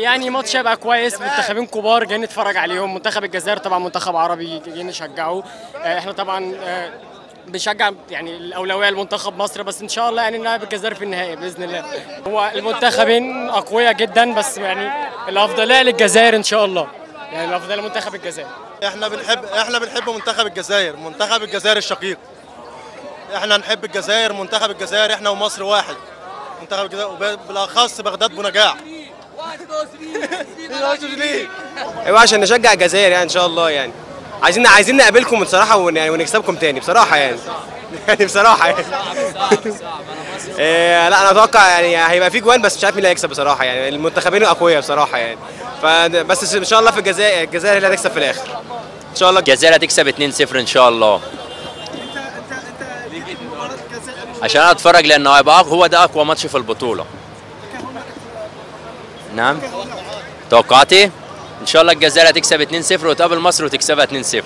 يعني ماتش هيبقى كويس. منتخبين كبار جايين نتفرج عليهم. منتخب الجزائر طبعا منتخب عربي جايين نشجعه. آه، إحنا طبعا آه، بنشجع يعني الأولوية لمنتخب مصر بس إن شاء الله يعني نلعب الجزائر في النهائي بإذن الله. هو المنتخبين أقوياء جدا بس يعني الأفضلية للجزائر إن شاء الله. يعني الأفضلية لمنتخب الجزائر. إحنا بنحب إحنا بنحب منتخب الجزائر. منتخب الجزائر الشقيق. إحنا نحب الجزائر منتخب الجزائر إحنا ومصر واحد. منتخب الجزائر وبالأخص بغداد بونجاع. أيوه عشان نشجع الجزائر يعني إن شاء الله يعني. عايزين عايزين نقابلكم بصراحة ون يعني ونكسبكم تاني بصراحة يعني. يعني بصراحة يعني. إيه لا أنا أتوقع يعني هيبقى في جوان بس مش عارف مين اللي هيكسب بصراحة يعني. المنتخبين اقوياء بصراحة يعني. فبس إن شاء الله في الجزائر الجزائر هي اللي هتكسب في الآخر. إن شاء الله. الجزائر هتكسب 2-0 إن شاء الله. عشان أتفرج لأنه هيبقى هو ده أقوى ماتش في البطولة. نعم. توقعاتي؟ إن شاء الله الجزائر هتكسب 2-0 وتقابل مصر وتكسبها 2-0